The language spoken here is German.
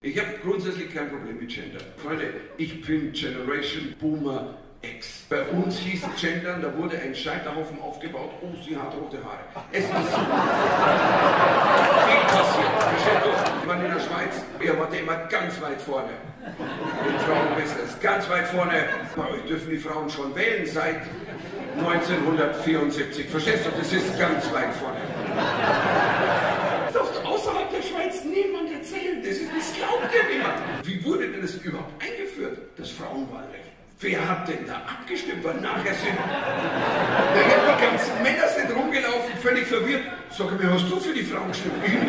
Ich habe grundsätzlich kein Problem mit Gender. Freunde, ich bin Generation Boomer X. Bei uns hieß Gendern, da wurde ein Scheiterhaufen aufgebaut, oh, sie hat rote Haare. Es ist viel passiert. Versteht du? Ich war in der Schweiz, ihr wart immer ganz weit vorne. Im Frauenbusiness, ganz weit vorne. Bei euch dürfen die Frauen schon wählen seit 1974. Verstehst du? Das ist ganz weit vorne. Das außerhalb der Schweiz erzählt. Das, ist, das glaubt ja niemand. Wie wurde denn das überhaupt eingeführt, das Frauenwahlrecht? Wer hat denn da abgestimmt? Weil nachher sind naja, die ganzen Männer sind rumgelaufen, völlig verwirrt. Sag mir, hast du für die Frauen gestimmt? Ich nicht.